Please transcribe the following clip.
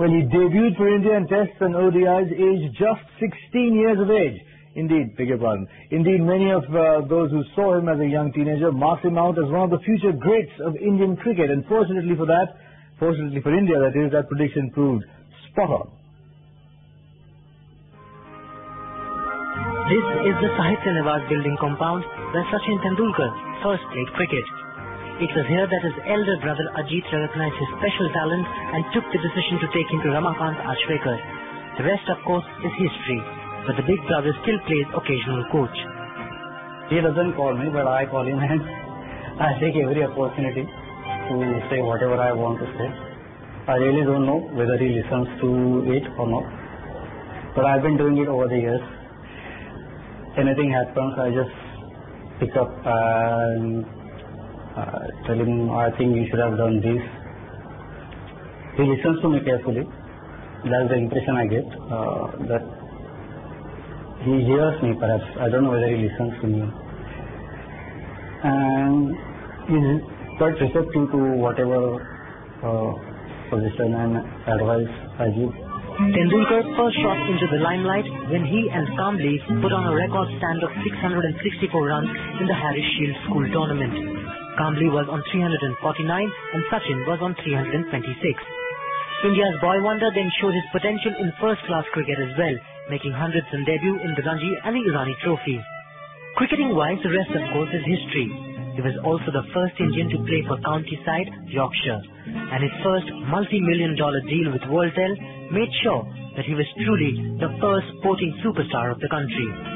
Well, he debuted for India in tests and ODIs aged just 16 years of age. Indeed, beg your pardon. Indeed, many of uh, those who saw him as a young teenager marked him out as one of the future greats of Indian cricket. And fortunately for that, fortunately for India, that is, that prediction proved spot on. This is the Sahitya Niwas building compound where Sachin Tendulkar first played cricket. It was here that his elder brother Ajit recognized his special talent and took the decision to take him to Ramakant Achrekar. The rest, of course, is history, but the big brother still plays occasional coach. He doesn't call me, but I call him and I take every opportunity to say whatever I want to say. I really don't know whether he listens to it or not, but I've been doing it over the years anything happens, I just pick up and uh, tell him, I think you should have done this. He listens to me carefully. That's the impression I get. Uh, that he hears me perhaps. I don't know whether he listens to me. And he's quite receptive to whatever uh, and advice I give. Tendulkar first shot into the limelight when he and Kambli put on a record stand of 664 runs in the Harris Shield School Tournament. Kambli was on 349 and Sachin was on 326. India's boy wonder then showed his potential in first-class cricket as well, making hundreds in debut in the Ranji and the Irani Trophy. Cricketing-wise, the rest of course is history. He was also the first Indian to play for county side Yorkshire, and his first multi-million dollar deal with Worldtel made sure that he was truly the first sporting superstar of the country.